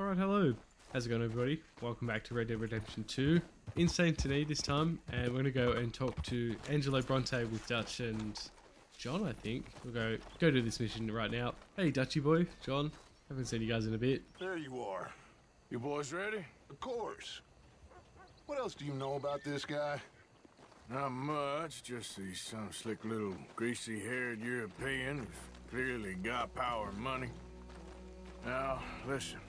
Alright, hello. How's it going everybody? Welcome back to Red Dead Redemption 2. Insane Today this time, and we're going to go and talk to Angelo Bronte with Dutch and John, I think. We'll go go do this mission right now. Hey Dutchy boy, John. Haven't seen you guys in a bit. There you are. You boys ready? Of course. What else do you know about this guy? Not much, just he's some slick little greasy-haired European who's clearly got power and money. Now, listen.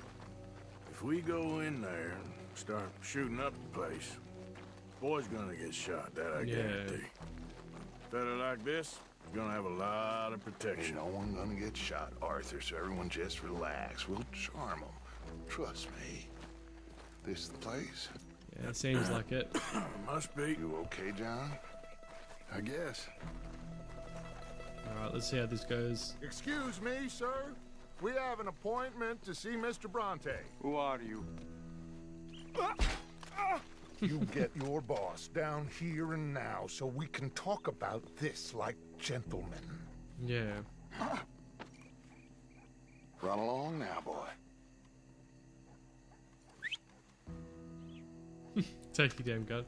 If we go in there and start shooting up the place, boy's gonna get shot, that I Yeah. guarantee. Fella like this, is gonna have a lot of protection. Ain't protection. no one gonna get shot, Arthur, so everyone just relax. We'll charm them. Trust me. This the place? Yeah, it seems like it. Must be. You okay, John? I guess. Alright, let's see how this goes. Excuse me, sir. We have an appointment to see Mr. Bronte. Who are you? You get your boss down here and now so we can talk about this like gentlemen. Yeah. Run along now, boy. Take your damn gun.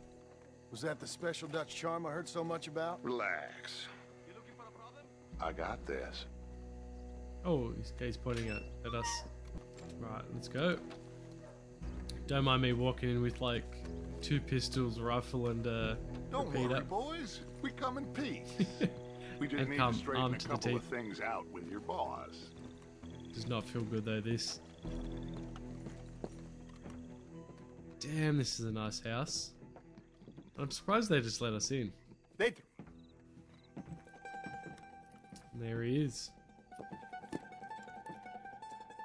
Was that the special Dutch charm I heard so much about? Relax. You looking for a brother? I got this. Oh, this guy's pointing at, at us. Right, let's go. Don't mind me walking in with like two pistols, rifle, and uh, Don't repeater. worry, boys. We come in peace. we just need come to straighten a to couple of things out with your boss. Does not feel good though, this. Damn, this is a nice house. I'm surprised they just let us in. They And there he is.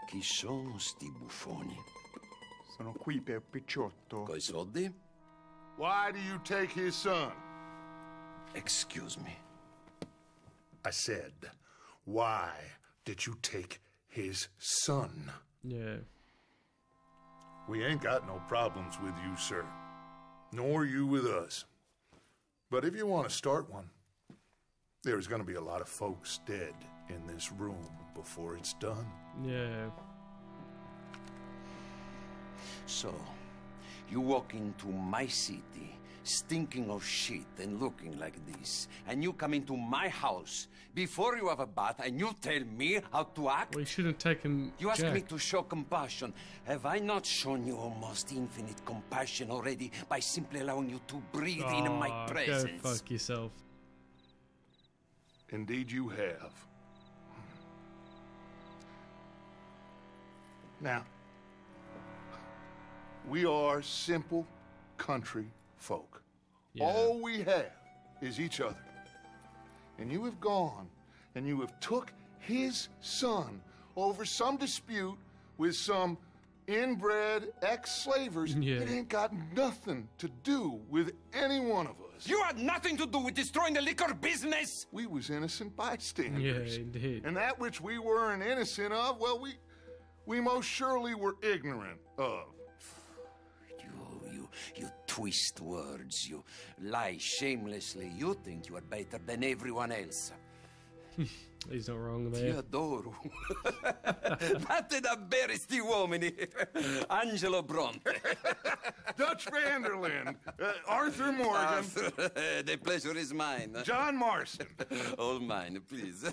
Chi sono sti buffoni? Sono qui per Picciotto. Coi soldi? Why do you take his son? Excuse me. I said, why did you take his son? Yeah. We ain't got no problems with you, sir. Nor you with us. But if you want to start one, there's going to be a lot of folks dead in this room before it's done. Yeah. So, you walk into my city, stinking of shit and looking like this, and you come into my house before you have a bath and you tell me how to act? Well, you should have taken You ask Jack. me to show compassion. Have I not shown you almost infinite compassion already by simply allowing you to breathe in my Aw, presence? Go fuck yourself. Indeed, you have. Now, we are simple country folk. Yeah. All we have is each other. And you have gone and you have took his son over some dispute with some inbred ex-slavers. Yeah. It ain't got nothing to do with any one of us. You had nothing to do with destroying the liquor business! We was innocent bystanders. Yeah, indeed. And that which we weren't innocent of, well, we we most surely were ignorant of. You, you, you twist words. You lie shamelessly. You think you are better than everyone else. He's not wrong there. Ti adoro. Fate davvero sti uomini. Angelo Bronte. Dutch van der Linde, uh, Arthur Morgan, Arthur, the pleasure is mine. John Marston. All mine, please.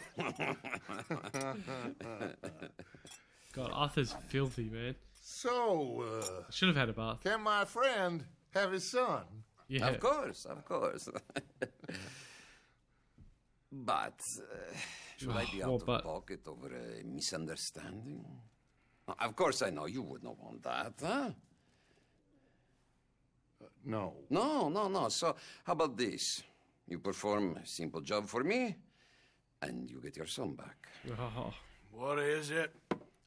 God, Arthur's filthy, man. So, uh, Should have had a bath. can my friend have his son? Yeah. Of course, of course. but uh, should I be Oh, well, out of but- pocket over a misunderstanding? Of course, I know you would not want that, huh? No. No, no, no. So, how about this? You perform a simple job for me, and you get your son back. Oh, What is it?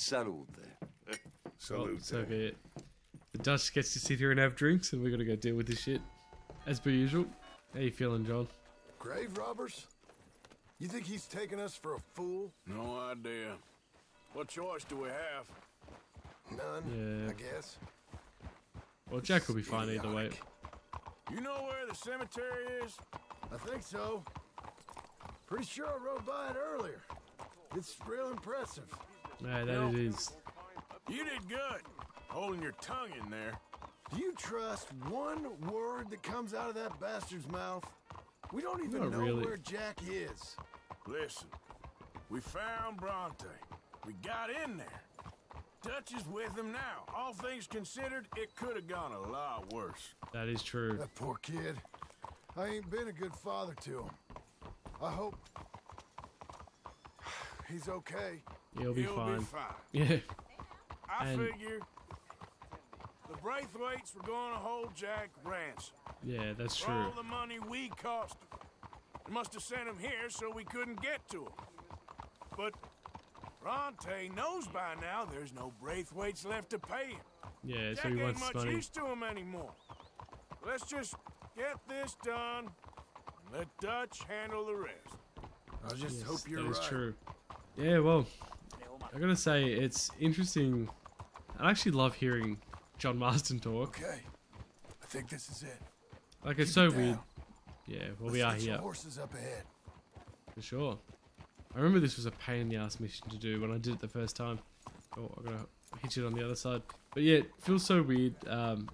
Salute. Well, Salute. so oh, be it. The Dutch gets to sit here and have drinks, and we got to go deal with this shit. As per usual. How you feeling, John? Grave robbers? You think he's taking us for a fool? No idea. What choice do we have? None, Yeah. I guess. Well, Jack will be fine either way. You know where the cemetery is? I think so. Pretty sure I rode by it earlier. It's real impressive. Yeah, that it is. You did good. Holding your tongue in there. Do you trust one word that comes out of that bastard's mouth? We don't even Not know really. where Jack is. Listen, we found Bronte. We got in there. Dutch is with him now. All things considered, it could have gone a lot worse. That is true. That poor kid. I ain't been a good father to him. I hope he's okay. He'll be He'll fine. be fine. Yeah. I And- figure the Braithwaites were going to hold Jack ransom Yeah, that's for all the money we cost him. They must have sent him here so we couldn't get to him. But Bronte knows by now there's no Braithwaites left to pay him. Yeah, so Jack he ain't wants much money. use to him anymore. Let's just get this done and let Dutch handle the rest. I just Yes, hope you're that is right. true. Yeah, well, I gotta say it's interesting. I actually love hearing John Marston talk. Okay. I think this is it. Like it's so it weird. Yeah, well Let's we are here horses up ahead. for sure. I remember this was a pain in the ass mission to do when I did it the first time. Oh, I'm gonna hitch it on the other side. But yeah, it feels so weird. Um,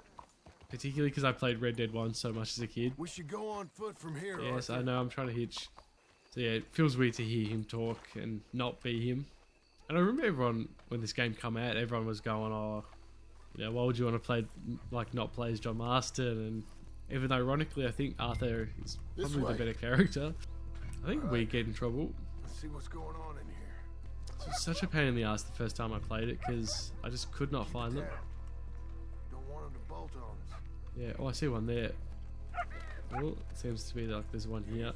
particularly because I played Red Dead One so much as a kid. We should go on foot from here. Yes, I know. I'm trying to hitch. So yeah, it feels weird to hear him talk and not be him. And I remember everyone when this game come out, everyone was going, "Oh, you know, why would you want to play like not play as John Marston?" And even though ironically, I think Arthur is This probably way. the better character. I think we get in trouble. Let's see what's going on in here. It was such a pain in the ass the first time I played it because I just could not find them. Don't want him to bolt on us. Yeah. Oh, I see one there. Oh, it seems to be like there's one here.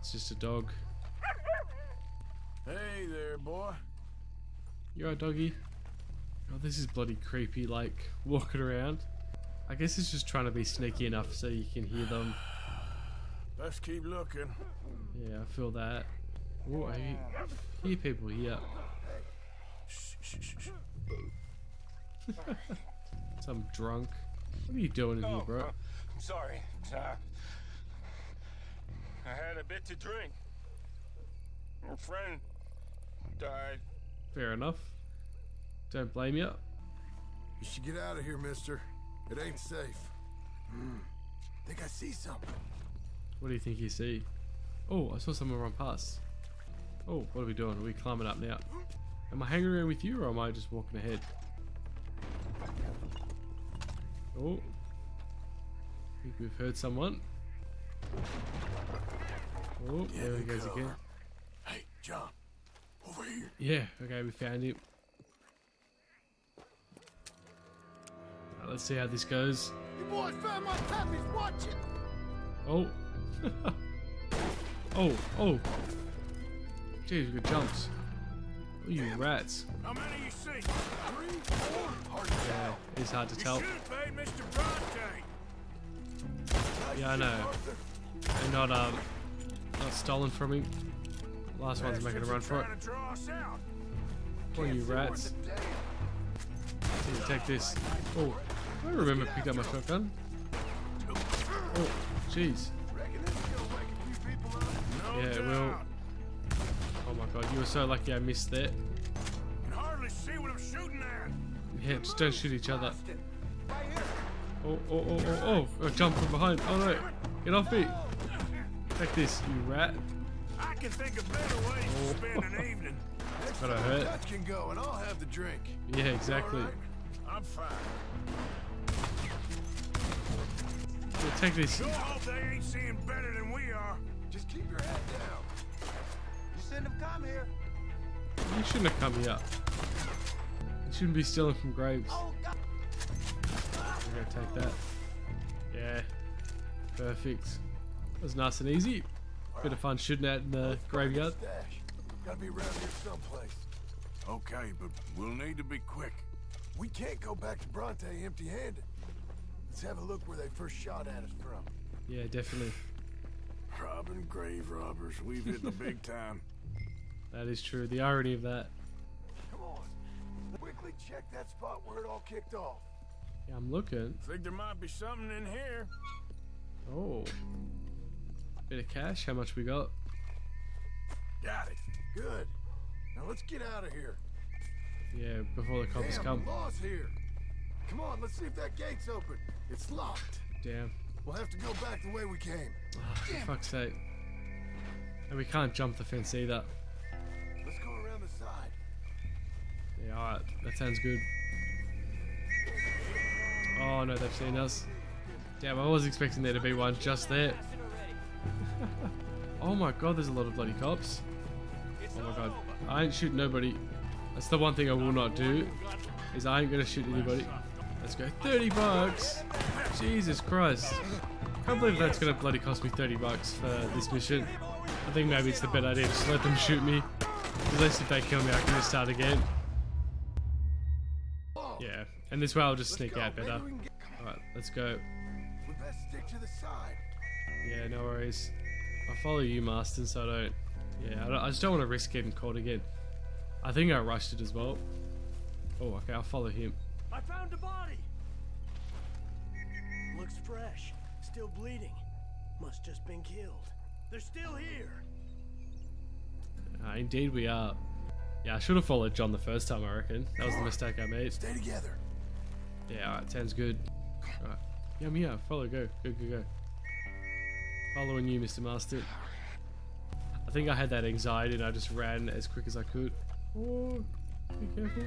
It's just a dog. Hey there, boy. You alright, doggy? Oh, this is bloody creepy, like, walking around. I guess it's just trying to be sneaky enough so you can hear them. Let's keep looking. Yeah, I feel that. Oh, I hear, hear people here. Some drunk. What are you doing in here, bro? I'm sorry. Uh, I had a bit to drink. My friend died. Fair enough. Don't blame you. You should get out of here, mister. It ain't safe. Hmm. Think I see something. What do you think you see? Oh, I saw someone run past. Oh, what are we doing? Are we climbing up now? Am I hanging around with you or am I just walking ahead? Oh. I think we've heard someone. Oh, there he goes again. Hey, John. Over here. Yeah, okay, we found him. Right, let's see how this goes. You boys found my taffy's watching. Oh. oh, oh. Jeez, we got jumps. Oh, you rats. How many you see? Three, four? Hard to Yeah, it's hard to You tell. Yeah, I know. They're not, um, not stolen from him. Last one's making a run for it. Trying to draw us out. Oh, you rats. Take this. Oh, I remember picked up my shotgun. Oh, jeez. Reckon this is gonna wake a few people up. No Yeah, it will. Oh my god, you were so lucky I missed that. Can hardly see what I'm shooting at. Yeah, just don't shoot each other. Oh, oh, oh, oh, oh, oh, jump from behind. Oh no, get off me. Take this, you rat. I can think of better ways Oh. to spend an evening. Next Gotta hurt. Dutch can go, and I'll have the drink. Yeah, exactly. Right, I'm fine. Yeah, take this. Sure hope they ain't seeing better than we are. Just keep your head down. You shouldn't have come here. You shouldn't have come here. You shouldn't be stealing from graves. Oh. We're gonna take that. Yeah. Perfect. That was nice and easy. Bit of fun shooting at in the graveyard. Gotta be around here someplace. Okay, but we'll need to be quick. We can't go back to Bronte empty-handed. Let's have a look where they first shot at us from. Yeah, definitely. Robbing grave robbers. We've hit the big time. That is true. The irony of that. Come on. Quickly check that spot where it all kicked off. Yeah, I'm looking. Think there might be something in here. Oh. Bit of cash. How much we got? Got it. Good. Now let's get out of here. Yeah, before the cops Damn, come. law's here. Come on, let's see if that gate's open. It's locked. Damn. We'll have to go back the way we came. Ah, for fuck's sake. And we can't jump the fence either. Let's go around the side. Yeah, alright. That sounds good. Oh no, they've seen us. Damn, I was expecting there to be one just there. oh my god, there's a lot of bloody cops. Oh my god. I ain't shooting nobody. That's the one thing I will not do. Is I ain't gonna shoot anybody. Let's go. 30 bucks! Jesus Christ. Can't believe that's gonna bloody cost me 30 bucks for this mission. I think maybe it's the better idea to just let them shoot me. At least if they kill me I can just start again. Yeah, and this way I'll just sneak go. out better. get- Alright, let's go. We best stick to the side. Yeah, no worries. I'll follow you, Marston, so I don't... Yeah, I, don't, I just don't want to risk getting caught again. I think I rushed it as well. Oh, okay, I'll follow him. I found a body. Looks fresh. Still bleeding. Must just been killed. They're still here. Uh, indeed we are. Yeah, I should have followed John the first time, I reckon. That was the mistake I made. Stay together. Yeah, alright, sounds good. Alright. Yeah, I'm here. Follow, go. Go, go, go. Following you, Mr. Master. I think I had that anxiety and I just ran as quick as I could. Oh, be careful.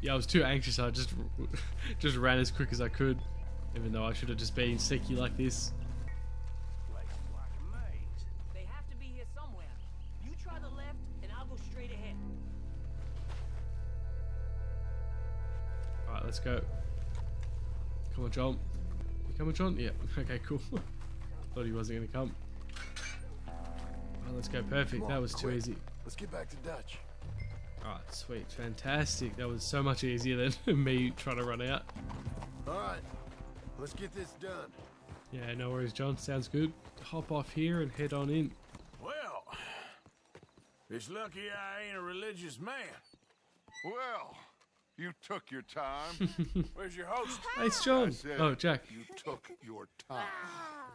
Yeah, I was too anxious. I just just ran as quick as I could, even though I should have just been sneaky like this. Place is like a maze. They have to be here somewhere. You try the left, and I'll go straight ahead. All right, let's go. Come on, John. You coming, John? Yeah. Okay, cool. Thought he wasn't gonna come. Well, let's go. Perfect. Come That on, was too easy. Let's get back to Dutch. Alright, sweet, fantastic. That was so much easier than me trying to run out. All right. Let's get this done. Yeah, no worries, John. Sounds good. Hop off here and head on in. Well, it's lucky I ain't a religious man. Well, you took your time. Where's your host? Hey, it's John. Said Oh, Jack. You took your time.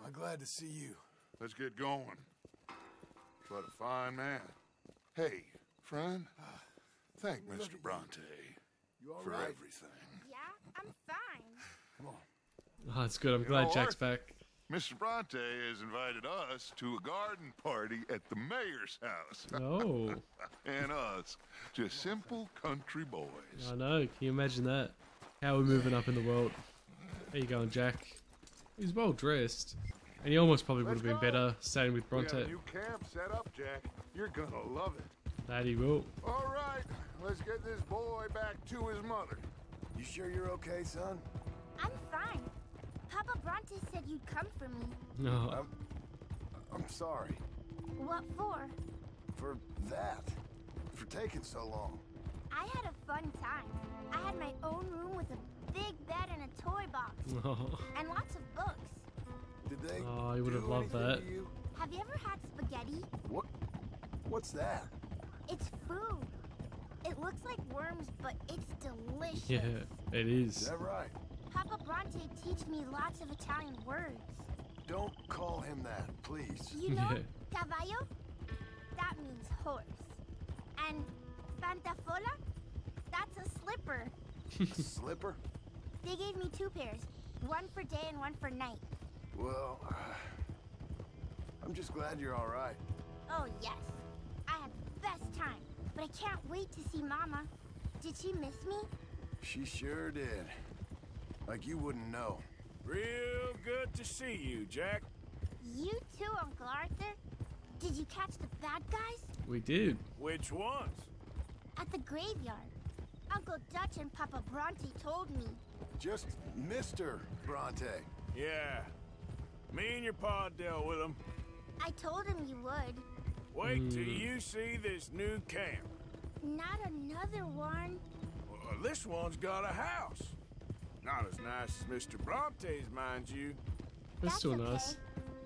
I'm glad to see you. Let's get going. What a fine man. Hey, friend. Ah, thank Mr. Bronte You for right? everything. Yeah, I'm fine. Come Oh, ah, that's good. I'm You glad Jack's Arthur- back. Mr. Bronte has invited us to a garden party at the mayor's house. Oh, and us, just simple country boys. I know. Can you imagine that? How we're moving up in the world. How you going, Jack? He's well dressed. And he almost probably would have been better staying with We got Bronte. a new camp set up, Jack. You're gonna love it. That he will. All right, let's get this boy back to his mother. You sure you're okay, son? I'm fine. Papa Bronte said you'd come for me. No. I'm, I'm sorry What for? for that. For taking so long. I had a fun time. I had my own room with a big bed and a toy box and lots of books. Did they? Oh, I would have loved that. you? Have you ever had spaghetti? What? What's that? It's food. It looks like worms, but it's delicious. yeah, it Is is. that right? Papa Bronte teach me lots of Italian words. Don't call him that, please. You know, Yeah. cavallo? That means horse. And pantofola? That's a slipper. Slipper? They gave me two pairs, one for day and one for night. Well, I'm just glad you're all right. Oh, yes. I had the best time, but I can't wait to see Mama. Did she miss me? She sure did. Like you wouldn't know. Real good to see you, Jack. You too, Uncle Arthur. Did you catch the bad guys? We did. Which ones? At the graveyard. Uncle Dutch and Papa Bronte told me. Just Mr. Bronte. Yeah. Me and your pa dealt with them. I told him you would. Wait till Hmm. you see this new camp. Not another one. Well, this one's got a house. Not as nice as Mr. Bronte's, mind you. That's still nice.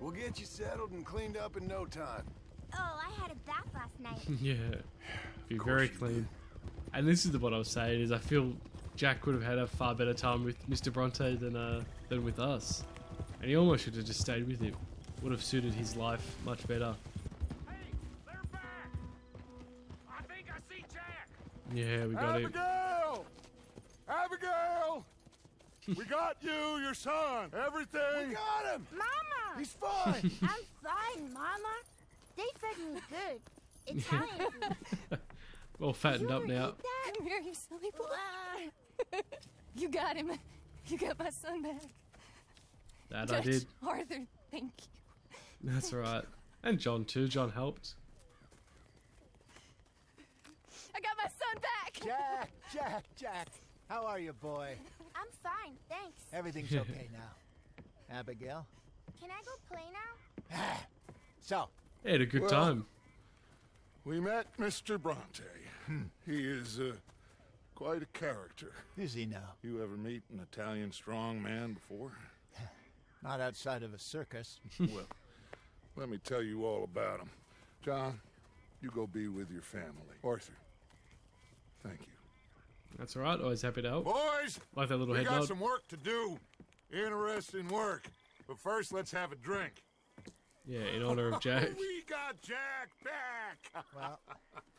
We'll get you settled and cleaned up in no time. Oh, I had a bath last night. yeah, be very clean. And this is the what I was saying is I feel Jack would have had a far better time with Mr. Bronte than uh, than with us, and he almost should have just stayed with him. Would have suited his life much better. I think I see Jack. Yeah, we got him. Abigail! Abigail! We got you, your son, everything. We got him! Mama! He's fine! I'm fine, Mama. They fed me good. Italian food. All fattened up now. Come here, you silly boy. you got him. You got my son back. That I did. Arthur, thank you. That's right. And John too. John helped. I got my son back. Jack, Jack, Jack. How are you, boy? I'm fine, thanks. Everything's okay now. Abigail? Can I go play now? So, He had a good Well, time. We met Mr. Bronte. He is uh, quite a character. Is he now? You ever meet an Italian strong man before? not outside of a circus. well, let me tell you all about him. John, you go be with your family. Arthur, thank you. That's all right. Always happy to help. Boys, Like that little we head got nod. some work to do. Interesting work. But first, let's have a drink. Yeah, in honor of Jack. we got Jack back. Well,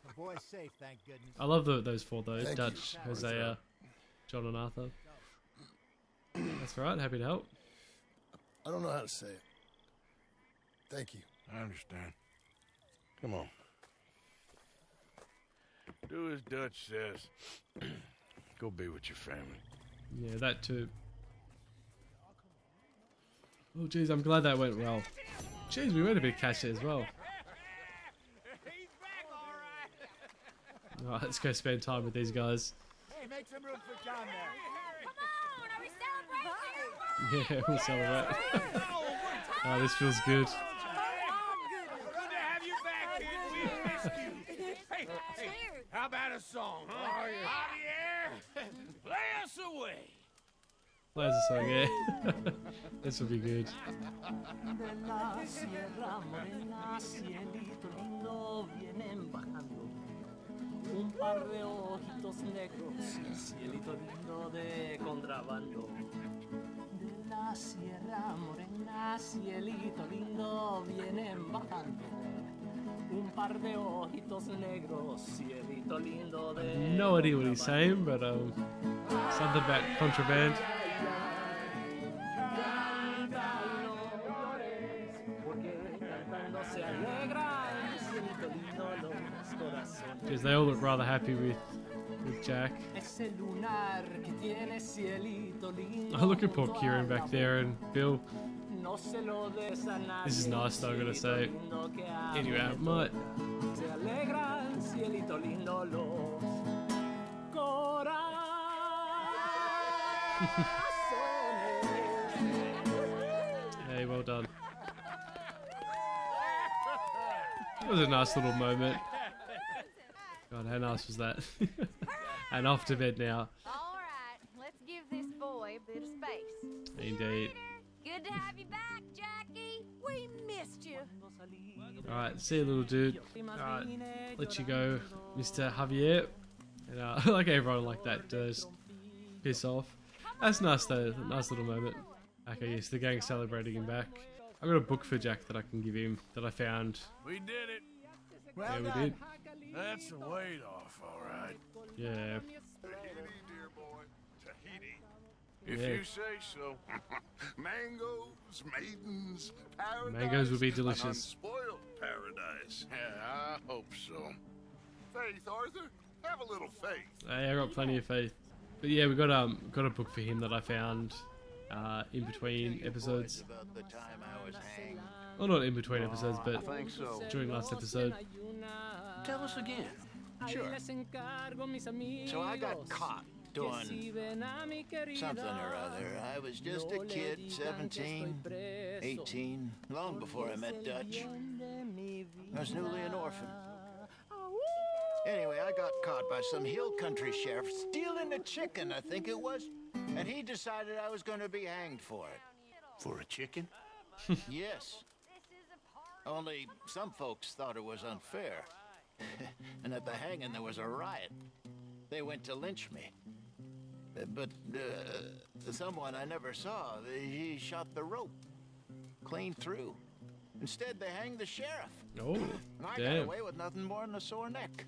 the boy's safe, thank goodness. I love the, those four though. Thank Dutch, you. Hosea, John, and Arthur. That's all right. Happy to help. I don't know how to say it. Thank you. I understand. Come on. Do as Dutch says. Go be with your family. Yeah, that too. Oh, jeez, I'm glad that went well. Jeez, we made a big cash there as well. Alright, let's go spend time with these guys. Hey, make some room for John there. Yeah, we'll celebrate. oh, this feels good. Good to have you back, kid. We missed you. Hey, hey, how about a song, huh? Javier, play us away. Play us a song, yeah. this will be good. Un par de ojitos negros, cielito lindo de contrabando. De la sierra morena, cielito lindo, vienen bajando. Un par de ojitos negros, cielito lindo de No idea what he's saying, but um, something about contraband. Porque cantando se alegran, cielito lindo los corazones. Because they all look rather happy with with Jack. Ese lunar que tiene cielito lindo. Oh, look at poor Kieran back there and Bill. No se lo des a nadie, This is nice though, I gotta say. cielito lindo que Anyway, I might. Se alegran, cielito lindo los Hey, well done. It was a nice little moment. God, how nice was that? and off to bed now. All right, let's give this boy a bit of space. Indeed. Good to have you back, Jackie. We missed you. Alright, see you, little dude. Alright, let you go, Mr. Javier. And uh, like everyone like that does. Piss off. That's nice though, nice little moment. Okay, yes, the gang's celebrating him back. I've got a book for Jack that I can give him that I found. We did it. yeah, we did. That's a weight off, all right. Yeah. If Yeah. you say so. Mangoes, maidens, paradise. Mangoes would be delicious. unspoiled paradise. Yeah, I hope so. Faith, Arthur, have a little faith. Hey, I got plenty of faith. But yeah, we got um got a book for him that I found uh, in between episodes. About the time I was hanged. Well, not in between episodes, but I so. during last episode. Tell us again. Sure. So I got caught doing something or other. I was just a kid, 17, 18, long before I met Dutch. I was newly an orphan. Anyway, I got caught by some hill country sheriff stealing a chicken, I think it was. And he decided I was going to be hanged for it. For a chicken? yes. Only some folks thought it was unfair. and at the hanging, there was a riot. They went to lynch me. But uh, someone I never saw, he shot the rope clean through. Instead, they hanged the sheriff. Oh, And I got away with nothing more than a sore neck.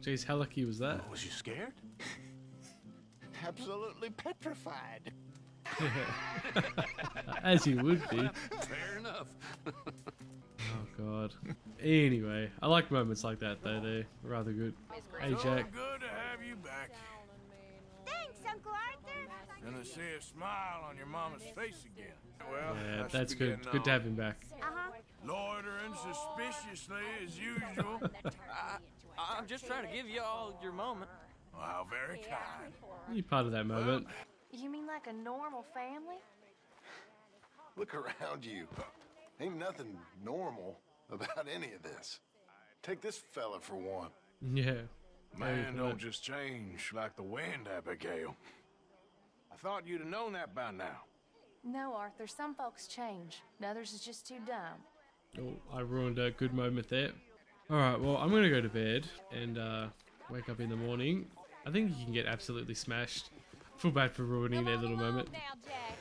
Jeez, how lucky was that? Was you scared? Absolutely petrified. As you would be. Fair enough. Oh god. Anyway, I like moments like that though. They're rather good. Hey So Jack. good to have you back. Thanks, Uncle Arthur. And to see a smile on your mama's face again. Well, Yeah, I that's be good. getting Good to have him back. Uh-huh. Loitering suspiciously as usual. I, I'm just trying to give you all your moment. Wow, very kind. You're part of that moment. You mean like a normal family? Look around you. Ain't nothing normal about any of this. Take this fella for one. Yeah. Man don't look. just change like the wind, Abigail. I thought you'd have known that by now. No, Arthur, some folks change. Others is just too dumb. Oh, I ruined a good moment there. Alright, well, I'm gonna go to bed and uh, wake up in the morning. I think you can get absolutely smashed. Feel bad for ruining their little moment. Now, Jack.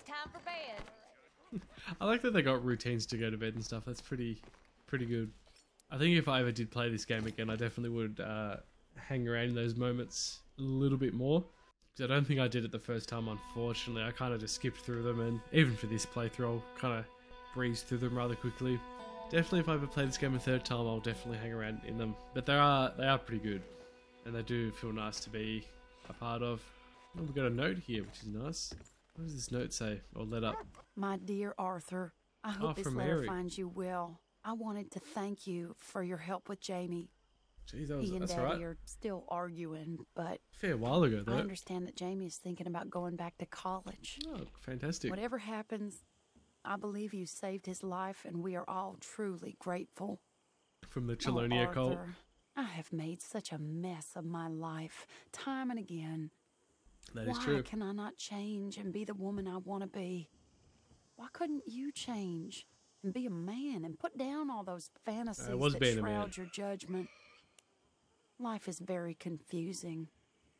It's time for bed. I like that they got routines to go to bed and stuff. That's pretty, pretty good. I think if I ever did play this game again, I definitely would uh, hang around in those moments a little bit more. Because I don't think I did it the first time, unfortunately. I kind of just skipped through them, and even for this playthrough, I'll kind of breeze through them rather quickly. Definitely, if I ever play this game a third time, I'll definitely hang around in them. But they are they are pretty good, and they do feel nice to be a part of. Oh, we got a note here, which is nice. What does this note say? Or up. My dear Arthur, I Oh, hope this letter Mary. finds you well. I wanted to thank you for your help with Jamie. Jeez, that was he and Daddy alright. are still arguing, but Fair while ago, Though. I understand that Jamie is thinking about going back to college. Oh, fantastic. Whatever happens, I believe you saved his life, and we are all truly grateful. From the Oh, Chelonian cult. I have made such a mess of my life, time and again. That is Why true. can I not change and be the woman I want to be? Why couldn't you change and be a man and put down all those fantasies was that being a man. shroud your judgment? Life is very confusing,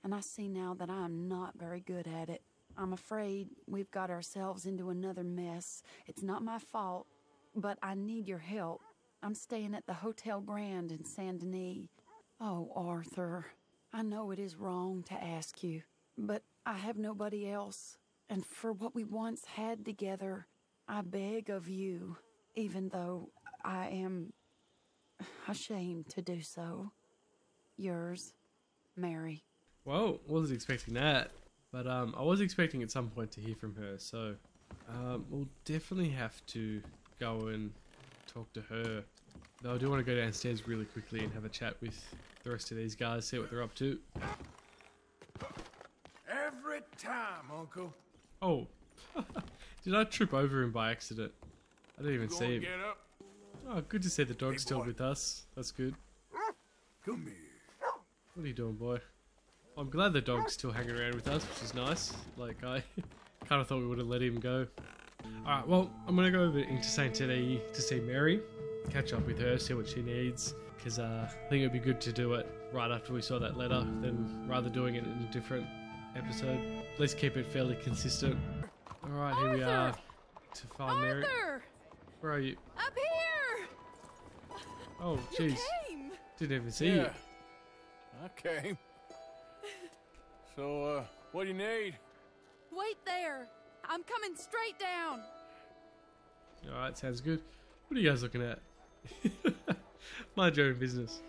and I see now that I am not very good at it. I'm afraid we've got ourselves into another mess. It's not my fault, but I need your help. I'm staying at the Hotel Grand in Saint Denis. Oh, Arthur, I know it is wrong to ask you, but I have nobody else. And for what we once had together, I beg of you, even though I am ashamed to do so. Yours, Mary. Well, wasn't expecting that, but um, I was expecting at some point to hear from her. So um, we'll definitely have to go and talk to her. Though I do want to go downstairs really quickly and have a chat with the rest of these guys, see what they're up to. Every time, Uncle. Oh, did I trip over him by accident? I didn't even see him. Oh, good to see the dog's still with us. That's good. Come here. What are you doing, boy? I'm glad the dog's still hanging around with us, which is nice. Like, I kind of thought we would have let him go. Alright, well, I'm going to go over into St. Denis to see Mary, catch up with her, see what she needs, because uh, I think it would be good to do it right after we saw that letter than rather doing it in a different episode. Let's keep it fairly consistent. Alright, here we are to find Mary. Arthur! Where are you? Up here! Oh, You jeez. Didn't even see Yeah. I came. So, uh, what do you need? Wait there! I'm coming straight down! Alright, sounds good. What are you guys looking at? Mind your own business.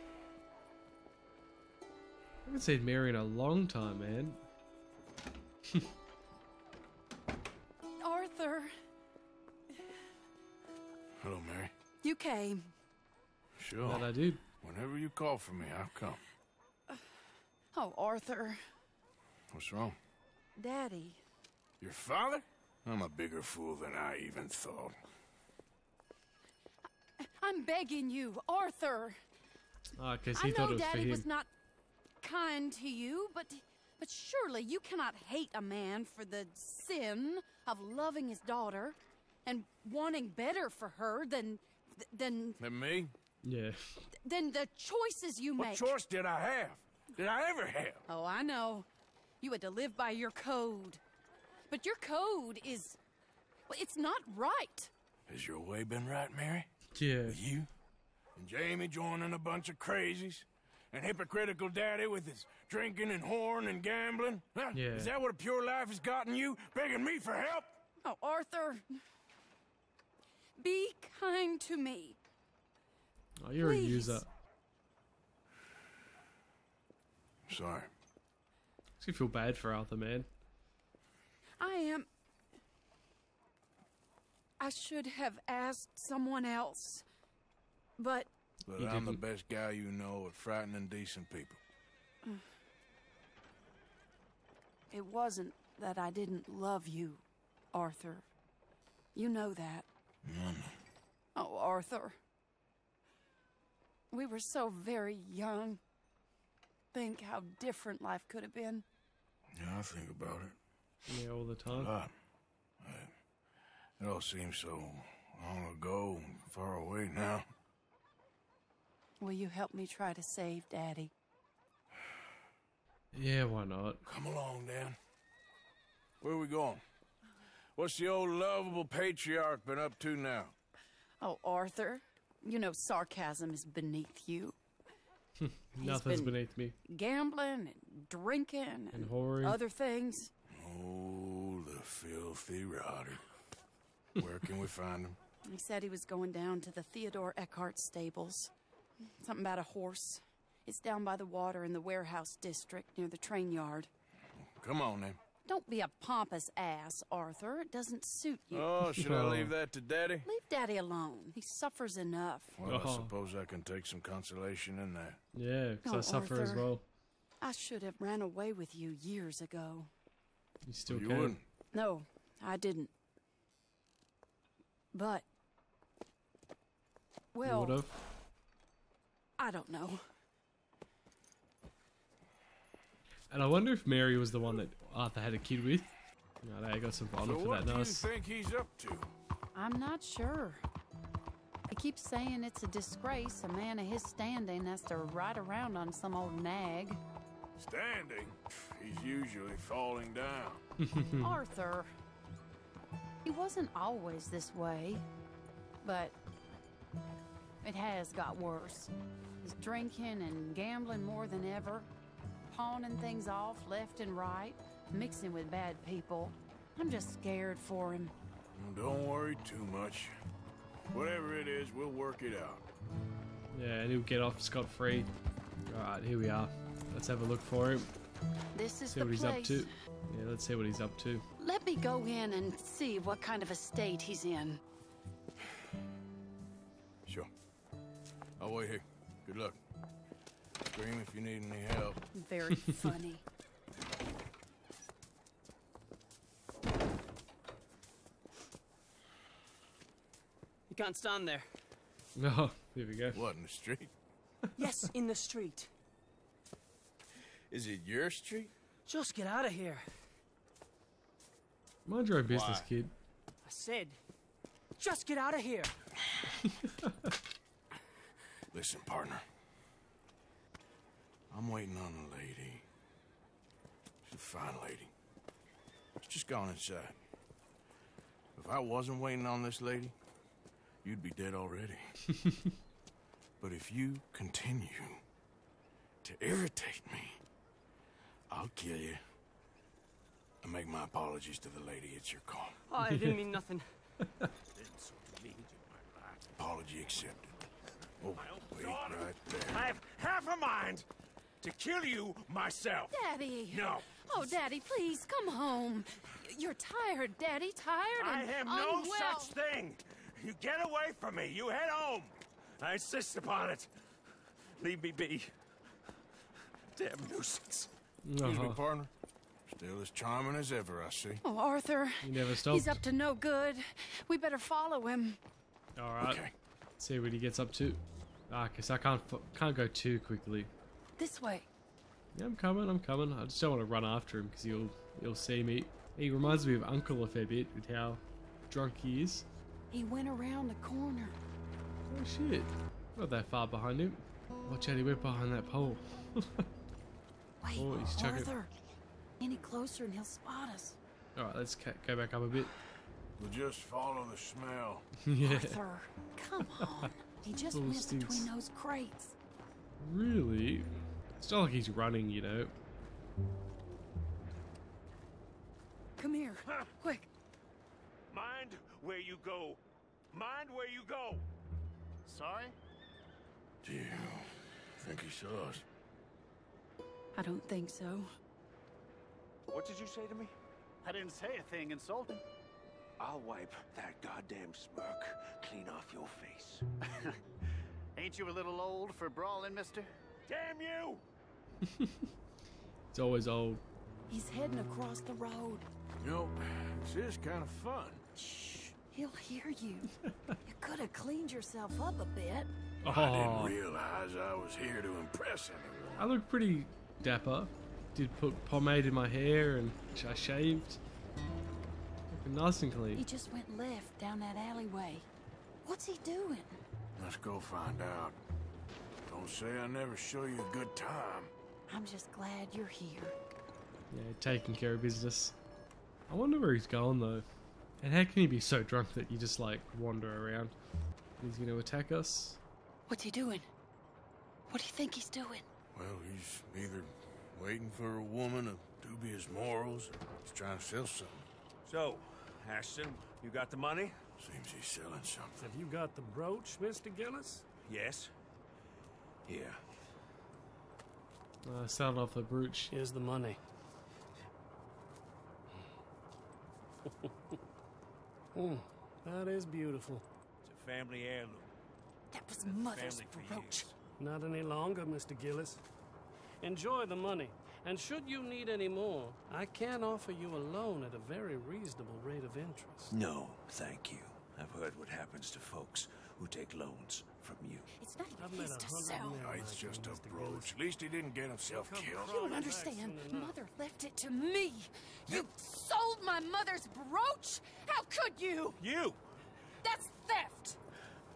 I haven't seen Mary in a long time, man. Arthur, Hello, Mary. you came. Sure. That I did. Whenever you call for me, I'll come. Oh, Arthur. What's wrong? Daddy. Your father? I'm a bigger fool than I even thought. I'm begging you, Arthur. Oh, he I thought know it was for Daddy him. was not kind to you, but but surely you cannot hate a man for the sin of loving his daughter and wanting better for her than than And me? Yeah. than the choices you What make. choice did I have? Did I ever have? Oh, I know. You had to live by your code. But your code is well, it's not right. Has your way been right, Mary? Yeah. With you? And Jamie joining a bunch of crazies? And hypocritical daddy with his drinking and horn and gambling? Huh? Yeah. Is that what a pure life has gotten you? Begging me for help? Oh, Arthur. Be kind to me. Oh, you're Please. a user. Sorry. Makes you feel bad for Arthur, man. I am. I should have asked someone else. But But I'm the best guy you know at frightening decent people. it wasn't that I didn't love you, Arthur. You know that. Oh, Arthur. We were so very young. Think how different life could have been. Yeah, I think about it. Yeah, all the time. A lot. It all seems so long ago and far away now. Will you help me try to save Daddy? Yeah, why not? Come along, Dan. Where are we going? What's the old lovable patriarch been up to now? Oh, Arthur. You know sarcasm is beneath you. Nothing's been- beneath me. Gambling and drinking and, And whoring. other things. Oh, the filthy rotter. Where can we find him? He said he was going down to the Theodore Eckhart stables. Something about a horse. It's down by the water in the warehouse district near the train yard. Come on, then. Don't be a pompous ass, Arthur. It doesn't suit you. Oh, should I leave that to Daddy? Leave Daddy alone. He suffers enough. Well, I Oh. suppose I can take some consolation in that. Yeah, because I Oh, suffer as Arthur. well. I should have ran away with you years ago. You still you can. wouldn't. No, I didn't. But. Well, would have. I don't know. And I wonder if Mary was the one that Arthur had a kid with. No, they got some honor So for what that. do you think he's up to? I'm not sure. He keeps saying it's a disgrace a man of his standing has to ride around on some old nag. Standing? He's usually falling down. Arthur. He wasn't always this way, but it has got worse. He's drinking and gambling more than ever, pawning things off left and right, mixing with bad people. I'm just scared for him. Don't worry too much. Whatever it is, we'll work it out. Yeah, and he'll get off scot free. Alright, here we are. Let's have a look for him. This is See the what he's place. up to. Yeah, let's see what he's up to. Let me go in and see what kind of a state he's in. Sure. I'll wait here. Good luck. Scream if you need any help. Very funny. You can't stand there. No, here we go. What, in the street? yes, in the street. Is it your street? Just get out of here. Mind your own business, Why? kid. I said, just get out of here. Listen, partner. I'm waiting on a lady. She's a fine lady. She's just gone inside. If I wasn't waiting on this lady, you'd be dead already. but if you continue to irritate me, I'll kill you. And make my apologies to the lady. It's your call. Oh, I didn't mean nothing. Apology accepted. Oh, wait right there. I have half a mind to kill you myself. Daddy! No. Oh, Daddy, please come home. You're tired, Daddy. Tired I and have no unwell. such thing. You get away from me. You head home. I insist upon it. Leave me be. Damn nuisance. Excuse me, Uh-huh. partner. Still as charming as ever, I see. Oh, Arthur. He never stops. He's up to no good. We better follow him. Alright. Okay. See what he gets up to. Ah, okay, so I can't can't go too quickly. This way. Yeah, I'm coming. I'm coming. I just don't want to run after him because he'll he'll see me. He reminds me of Uncle a fair bit with how drunk he is. He went around the corner. Oh shit! Not that far behind him. Watch out, he went behind that pole. Wait, oh, he's chucking. Arthur. Any closer and he'll spot us. All right, let's go back up a bit. We'll just follow the smell. yeah. Arthur, come on. He just Little went stinks. between those crates. Really? It's not like he's running, you know. Come here, quick. Mind where you go. Mind where you go. Sorry? Do you think he saw us? I don't think so. What did you say to me? I didn't say a thing insulting. I'll wipe that goddamn smirk clean off your face. Ain't you a little old for brawling, mister? Damn you! It's always old. He's heading across the road. You know, this is kind of fun. Shh, he'll hear you. you could have cleaned yourself up a bit. Oh, I Oh. didn't realize I was here to impress anyone. I look pretty dapper. Did put pomade in my hair and I shaved. Looking nice and clean. He just went left down that alleyway. What's he doing? Let's go find out. Don't say I never show you a good time. I'm just glad you're here. Yeah, taking care of business. I wonder where he's going though. And how can he be so drunk that you just like wander around? He's gonna attack us? What's he doing? What do you think he's doing? Well, he's either waiting for a woman of dubious morals or he's trying to sell something. So, Ashton, you got the money? Seems he's selling something. Have you got the brooch, Mr. Gillis? Yes. Here. Uh, sound off the brooch. Here's the money. Hmm, that is beautiful. It's a family heirloom. That was Been in the Mother's family brooch. Not any longer, Mr. Gillis. Enjoy the money. And should you need any more, I can offer you a loan at a very reasonable rate of interest. No, thank you. I've heard what happens to folks who take loans from you. It's not I've even his a to hundred sell. men No, it's just a brooch. At least he didn't get himself killed. You don't understand. that's soon enough. Mother left it to me. You sold my mother's brooch? How could you? You! That's theft.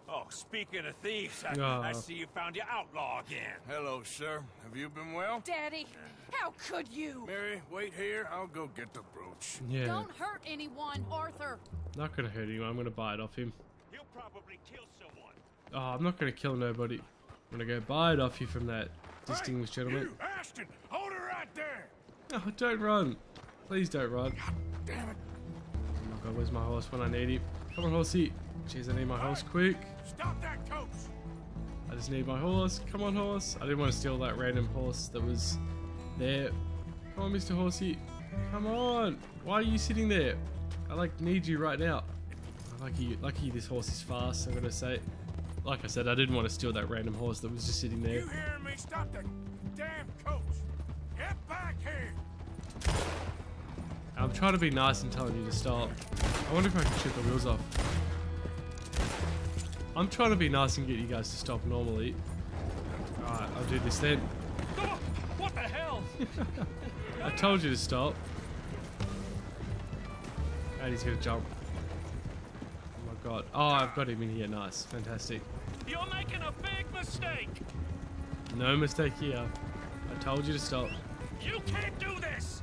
Oh, speaking of thieves, I, Ah. I see you found your outlaw again. Hello, sir. Have you been well? Daddy, how could you? Mary, wait here. I'll go get the brooch. Yeah. Don't hurt anyone, Arthur. Not gonna hurt him. I'm gonna buy it off him. He'll probably kill someone. Oh, I'm not gonna kill nobody. I'm gonna go buy it off you from that distinguished gentleman. You, Ashton, hold her right there. Oh, don't run. Please don't run. God Damn it. Oh my god, where's my horse when I need him? Come on, horsey. Jeez, I need my horse quick. Stop that coach. I just need my horse. Come on, horse. I didn't want to steal that random horse that was there. Come on, Mr. Horsey. Come on. Why are you sitting there? I like need you right now. Lucky, lucky this horse is fast. I'm gonna say. Like I said, I didn't want to steal that random horse that was just sitting there. You hearing me? Stop that damn coach. Get back here. I'm trying to be nice and telling you to stop. I wonder if I can chip the wheels off. I'm trying to be nice and get you guys to stop normally. Alright, I'll do this then. Oh, what the hell? I told you to stop. And he's gonna jump. Oh god. Oh, I've got him in here. Nice. Fantastic. You're making a big mistake. No mistake here. I told you to stop. You can't do this.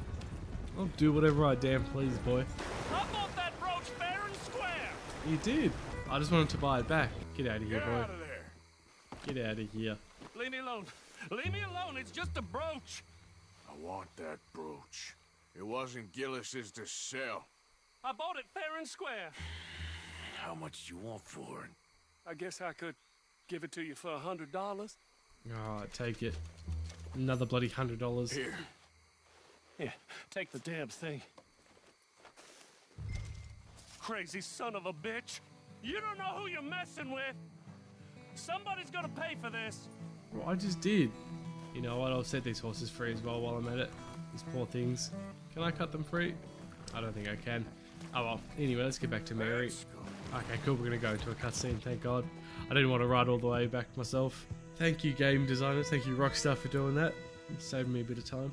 I'll do whatever I damn please, boy. I bought that brooch fair and square. You did. I just wanted to buy it back. Get out of here, Get boy. out of there. Get out of here. Leave me alone. Leave me alone. It's just a brooch. I want that brooch. It wasn't Gillis's to sell. I bought it fair and square. How much do you want for it? I guess I could give it to you for a hundred dollars. Alright, take it. Another bloody hundred dollars. Here. Yeah, take the damn thing. Crazy son of a bitch. You don't know who you're messing with. Somebody's gonna pay for this. Well, I just did. You know what? I'll set these horses free as well while I'm at it. These poor things. Can I cut them free? I don't think I can. Oh well. Anyway, let's get back to Mary. Let's go. Okay, cool. We're gonna go into a cutscene. Thank God. I didn't want to ride all the way back myself. Thank you, game designers. Thank you, Rockstar, for doing that. It saved me a bit of time.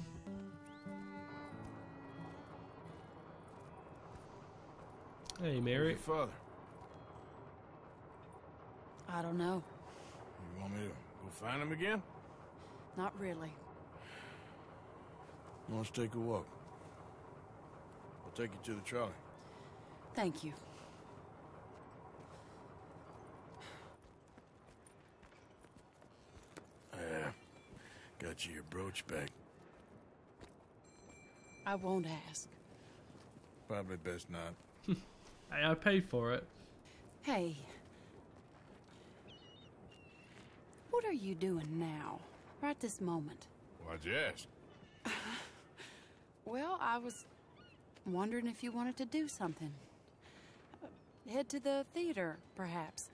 Hey, Mary. Your father. I don't know. You want me to go find him again? Not really. Let's take a walk. I'll take you to the trolley. Thank you. Got you your brooch back. I won't ask. Probably best not. Hey, I paid for it. Hey. What are you doing now? Right this moment? Why'd you ask? Well, I was wondering if you wanted to do something. Uh, Head to the theater, perhaps.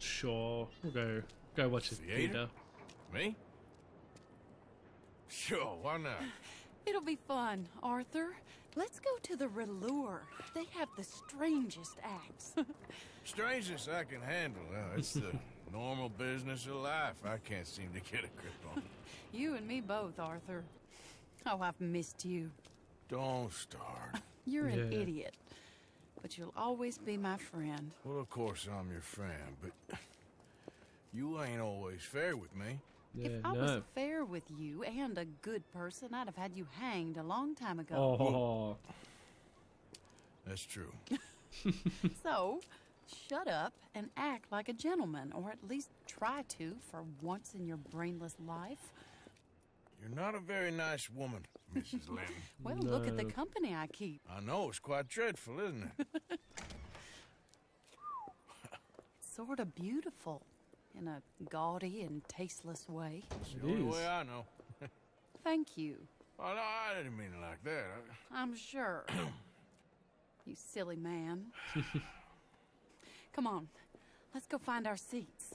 Sure, we'll go go watch the Theater? theater. Me? Sure, why not? It'll be fun, Arthur. Let's go to the Râleur. They have the strangest acts. Strangest I can handle. Well, it's the normal business of life. I can't seem to get a grip on. you and me both, Arthur. Oh, I've missed you. Don't start. You're an Yeah. idiot. But you'll always be my friend. Well, of course I'm your friend, but you ain't always fair with me. If I was fair with you and a good person, I'd have had you hanged a long time ago. Oh, That's true. So, shut up and act like a gentleman, or at least try to for once in your brainless life. You're not a very nice woman, Mrs. Linton. Well, look at the company I keep. I know, it's quite dreadful, isn't it? Sort of beautiful in a gaudy and tasteless way. It's the only way I know. Thank you. Oh, no, I didn't mean it like that. I- I'm sure. you silly man. Come on, let's go find our seats.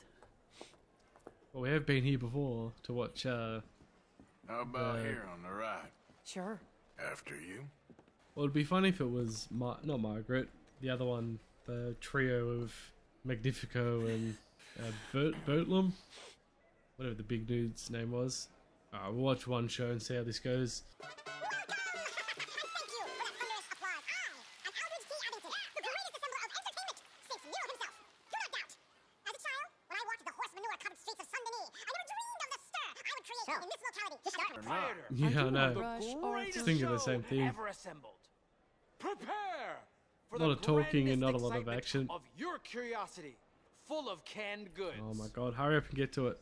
well, we have been here before to watch. Uh, How about the- here on the right? Sure. After you. Well, it'd be funny if it was Mar- not Margaret, the other one, the trio of Magnifico and uh, Bert Bertlam, whatever the big dude's name was. Alright, we'll watch one show and see how this goes. Yeah, I know. Just thinking the same thing. Ever assembled. Prepare for A lot of talking and not a lot of action. Of your curiosity, full of canned goods. Oh my god, hurry up and get to it.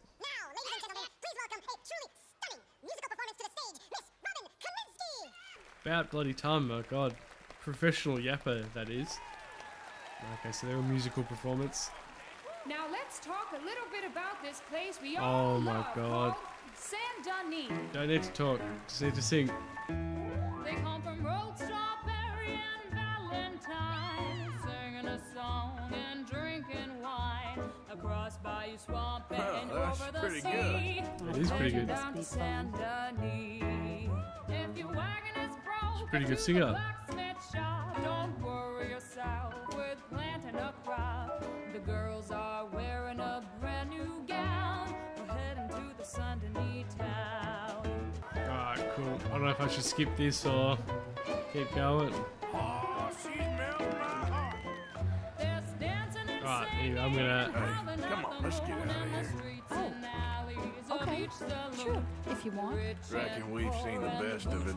About bloody time, my god. Professional yapper, that is. Okay, so they're a musical performance. Now let's talk a little bit about this place we Oh all my love God. called Saint Denis. Don't need to talk, just need to sing. Across Bayou Swamp Well, and that's over the pretty sea. good. It is pretty good. Down to Saint If your wagon is broke, pretty good to the singer. blacksmith shop, don't worry yourself with planting a crop. The girls are wearing a brand new gown. We're heading to the Saint Denis town. Alright, cool. I don't know if I should skip this or keep going. Dancing and Alright, anyway, I'm gonna. Hey, come on, let's get out of here. Oh, okay, sure, if you want. Reckon we've seen the best of it.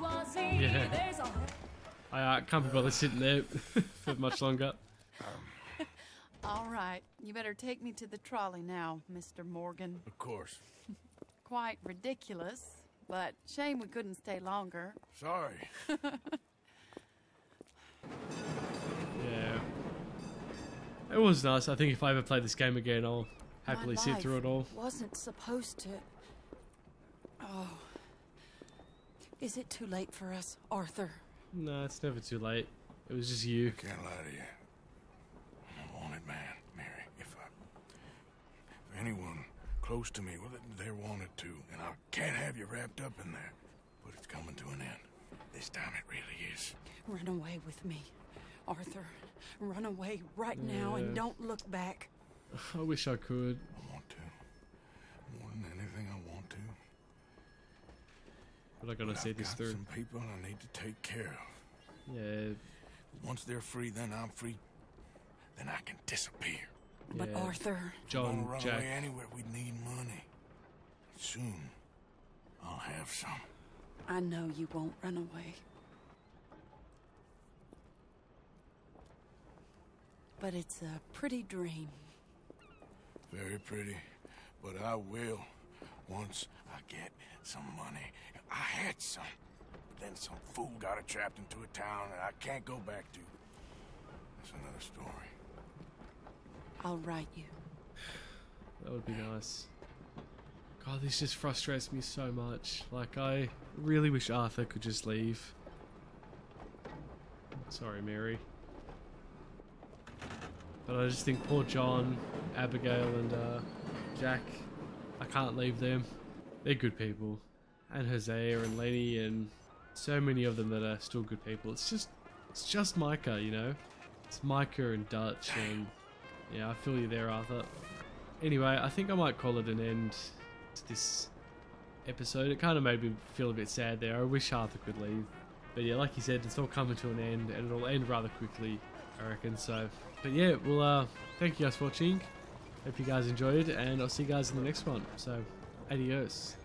Yeah. I uh, can't be bothered sitting there for much longer. All right, you better take me to the trolley now, Mr. Morgan. Of course. Quite ridiculous, but shame we couldn't stay longer. Sorry. Yeah. It was nice. I think if I ever play this game again, I'll happily My sit through it all. Wasn't supposed to. Oh. Is it too late for us, Arthur? No, it's never too late. It was just you. Can't lie to you. I'm a wanted man, Mary. If I, if anyone close to me, well, they're wanted to, and I can't have you wrapped up in there. But it's coming to an end. This time it really is. Run away with me. Arthur, run away right now and don't look back. I wish I could. I want to. More than anything, I want to. But I gotta But see I've this got through. some people I need to take care of. Yeah. Once they're free, then I'm free. Then I can disappear. But yeah. Arthur, If we're gonna John, run Jack. away anywhere, we need money. Soon, I'll have some. I know you won't run away. But it's a pretty dream. Very pretty, but I will once I get some money. I had some, but then some fool got it trapped into a town that I can't go back to. That's another story. I'll write you. That would be nice. God, this just frustrates me so much. Like, I really wish Arthur could just leave. Sorry, Mary. But I just think poor John, Abigail, and uh, Jack, I can't leave them. They're good people. And Hosea and Lenny and so many of them that are still good people. It's just, it's just Micah, you know? It's Micah and Dutch and yeah, I feel you there, Arthur. Anyway, I think I might call it an end to this episode. It kind of made me feel a bit sad there. I wish Arthur could leave. But yeah, like you said, it's all coming to an end, and it'll end rather quickly, I reckon. So, but yeah, well, uh, thank you guys for watching. Hope you guys enjoyed, and I'll see you guys in the next one. So, adios.